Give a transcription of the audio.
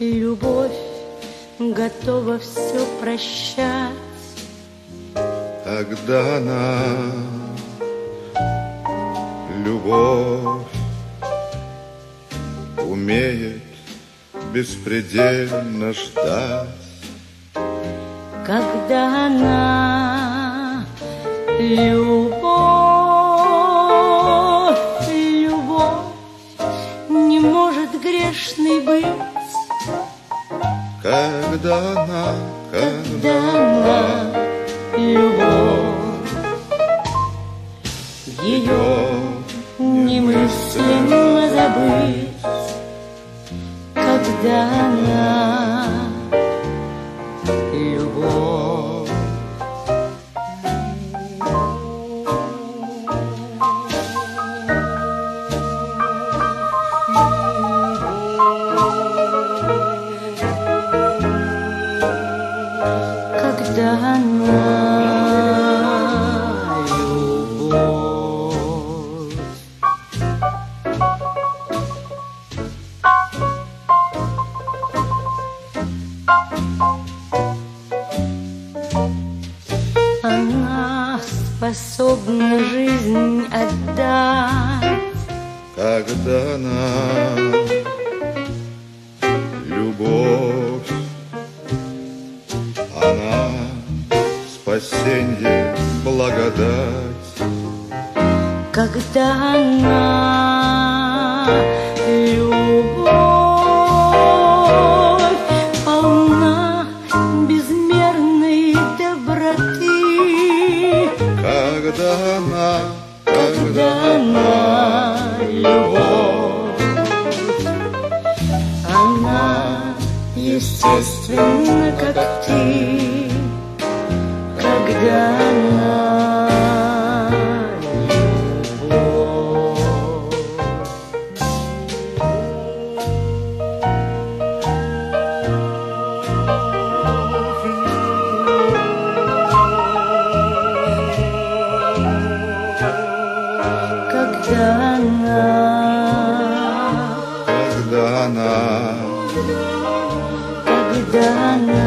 Любовь готова все прощать. Когда она, любовь, умеет беспредельно ждать. Когда она, любовь, Когда она, когда она, любовь, ее немыслимо забыть, когда она, любовь. Она способна жизнь отдать, когда она, любовь, она спасенье, благодать. когда она она, когда она любовь, она естественна, как ты, pagdana Pagdana